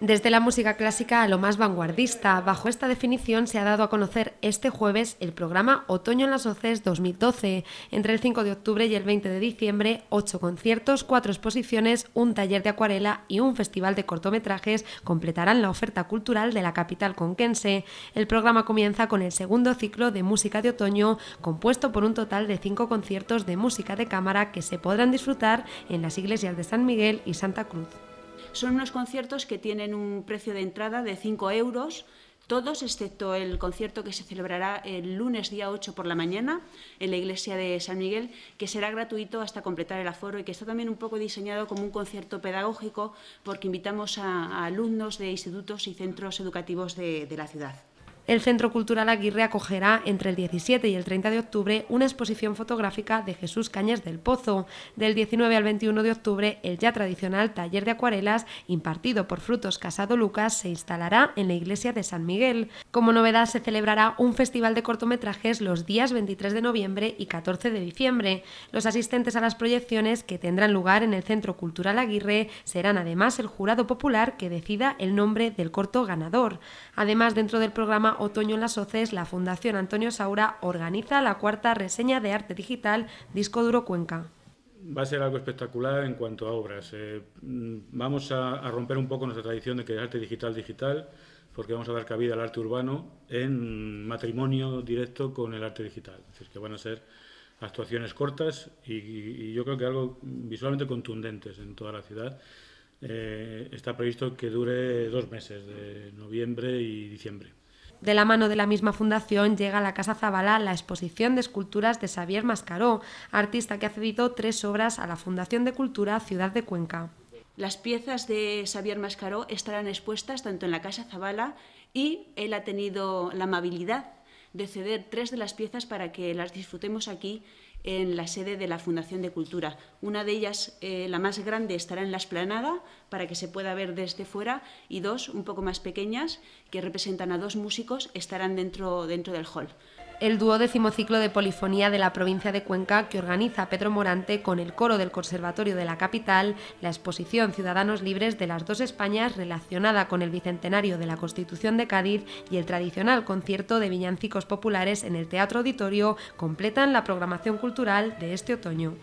Desde la música clásica a lo más vanguardista, bajo esta definición se ha dado a conocer este jueves el programa Otoño en las Oces 2012. Entre el 5 de octubre y el 20 de diciembre, ocho conciertos, cuatro exposiciones, un taller de acuarela y un festival de cortometrajes completarán la oferta cultural de la capital conquense. El programa comienza con el segundo ciclo de música de otoño, compuesto por un total de cinco conciertos de música de cámara que se podrán disfrutar en las iglesias de San Miguel y Santa Cruz. Son unos conciertos que tienen un precio de entrada de 5 euros, todos excepto el concierto que se celebrará el lunes día 8 por la mañana en la iglesia de San Miguel, que será gratuito hasta completar el aforo y que está también un poco diseñado como un concierto pedagógico porque invitamos a, alumnos de institutos y centros educativos de la ciudad. El Centro Cultural Aguirre acogerá entre el 17 y el 30 de octubre una exposición fotográfica de Jesús Cañas del Pozo. Del 19 al 21 de octubre, el ya tradicional taller de acuarelas impartido por Frutos Casado Lucas se instalará en la iglesia de San Miguel. Como novedad, se celebrará un festival de cortometrajes los días 23 de noviembre y 14 de diciembre. Los asistentes a las proyecciones que tendrán lugar en el Centro Cultural Aguirre serán además el jurado popular que decida el nombre del corto ganador. Además, dentro del programa Otoño en las OCES, la Fundación Antonio Saura organiza la cuarta reseña de arte digital Disco Duro Cuenca. Va a ser algo espectacular en cuanto a obras. Eh, mm, vamos a, romper un poco nuestra tradición de que el arte digital digital, porque vamos a dar cabida al arte urbano en matrimonio directo con el arte digital. Es decir, que van a ser actuaciones cortas y yo creo que algo visualmente contundentes en toda la ciudad eh, está previsto que dure dos meses, de noviembre y diciembre. De la mano de la misma fundación llega a la Casa Zabala la exposición de esculturas de Xavier Mascaró, artista que ha cedido tres obras a la Fundación de Cultura Ciudad de Cuenca. Las piezas de Xavier Mascaró estarán expuestas tanto en la Casa Zabala y él ha tenido la amabilidad de ceder tres de las piezas para que las disfrutemos aquí en la sede de la Fundación de Cultura. Una de ellas, eh, la más grande, estará en la esplanada para que se pueda ver desde fuera y dos, un poco más pequeñas, que representan a dos músicos, estarán dentro, dentro del hall el duodécimo ciclo de polifonía de la provincia de Cuenca que organiza Pedro Morante con el coro del Conservatorio de la capital, la exposición Ciudadanos Libres de las dos Españas relacionada con el bicentenario de la Constitución de Cádiz y el tradicional concierto de villancicos populares en el Teatro Auditorio completan la programación cultural de este otoño.